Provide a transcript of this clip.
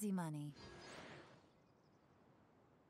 Easy money.